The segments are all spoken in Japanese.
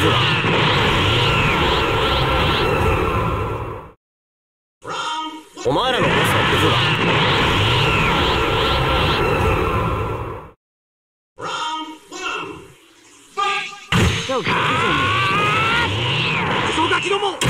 くぞお前らのボスはクズだ。クソガキども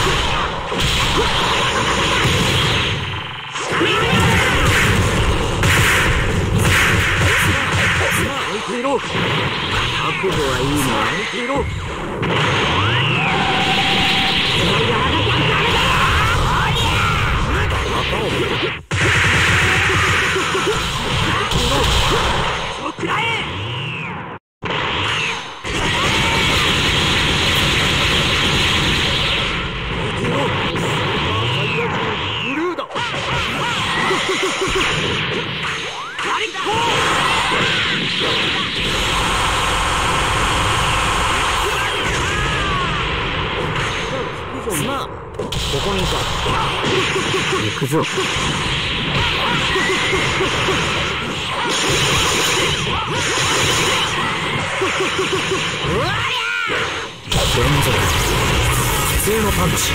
すまんここにいた行くぞ。連続普通のパンチ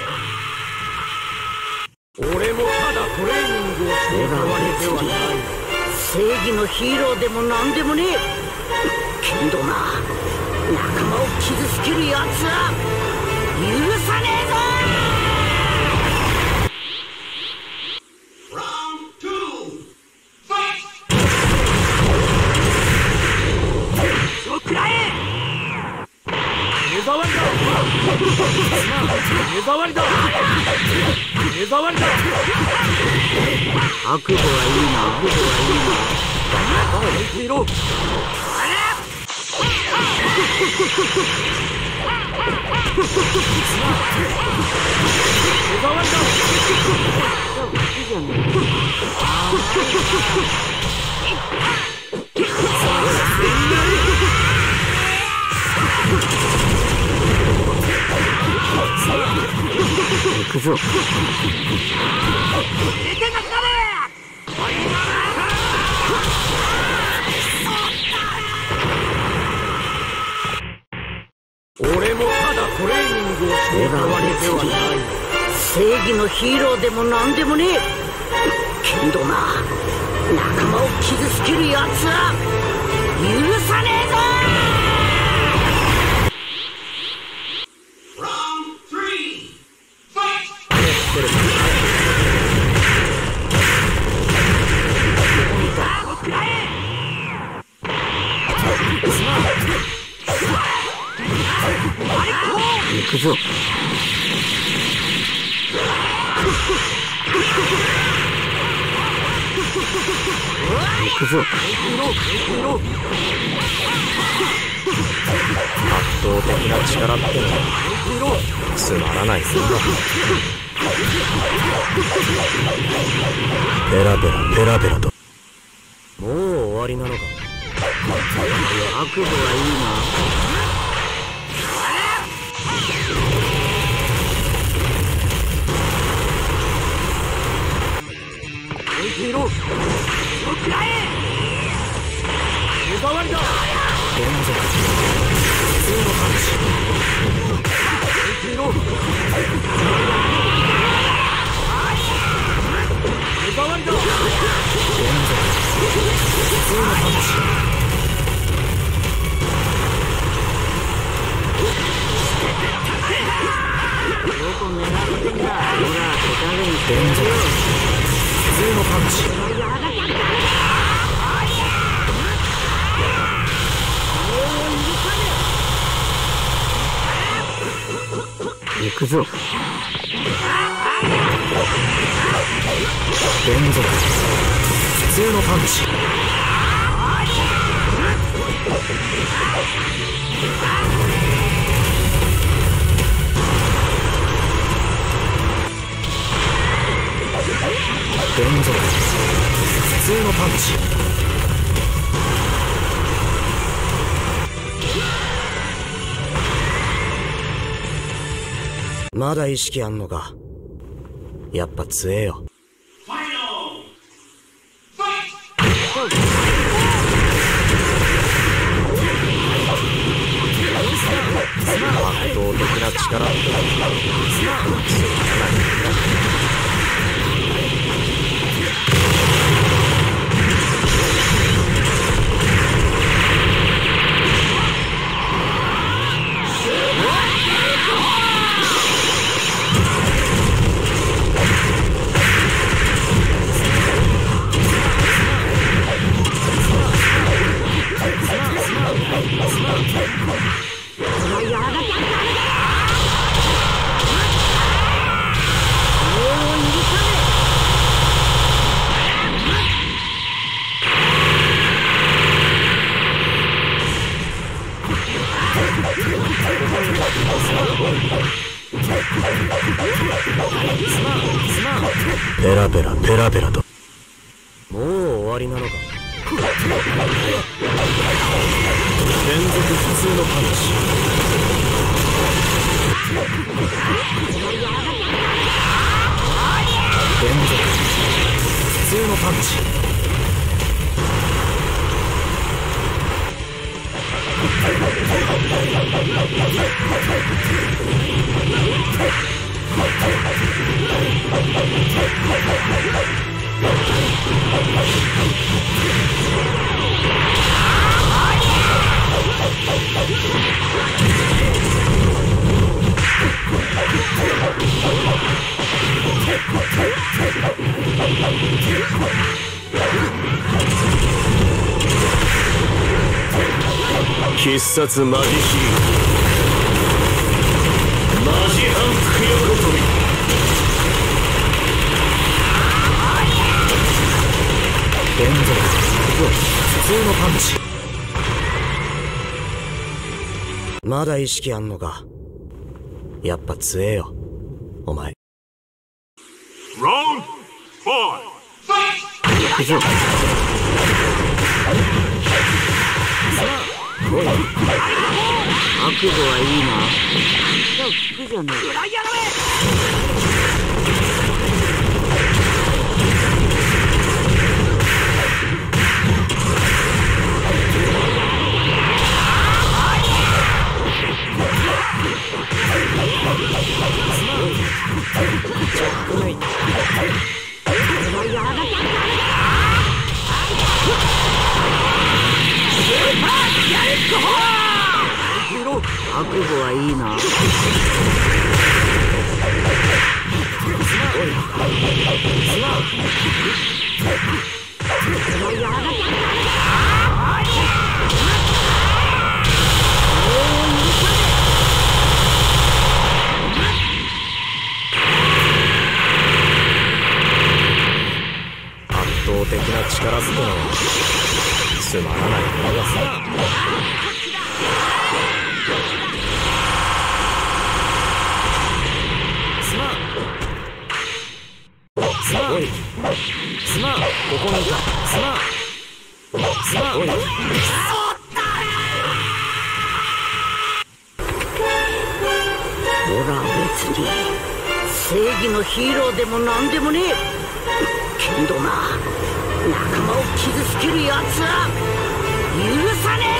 俺もただトレーニングをしてわけではない。正義のヒーローでも何でもねえ。けどな仲間を傷つけるやつは許さねえ目障りだ。目障りだ。覚悟はいいな。覚悟はいいな。抜いていろ目障りだ行くぞ。出てなくなれ俺もただトレーニングをしていたわけではない。正義のヒーローでも何でもねえ。けどな仲間を傷つけるやつは許さねえぞ!くぞ。行くぞ。圧倒的な力ってのはつまらないぞ。ペラペラペラペラと。もう終わりなのか。覚悟はいいな行くぞ。連続。普通のパンチ。連続普通のパンチまだ意識あんのか。やっぱ強えよ。圧倒的な力。ラペラともう終わりなのか。連続普通のパンチ連続普通のパンチ殺マジヒーローマジ反復横跳び連続普通のパンチまだ意識あんのかやっぱ強えよお前 Round four. Fight. 覚悟はいいな。じゃあ聞くじゃねえか覚悟はいいな圧俺は別に正義のヒーローでも何でもねえ。けどな仲間を傷つける奴は許さねえ。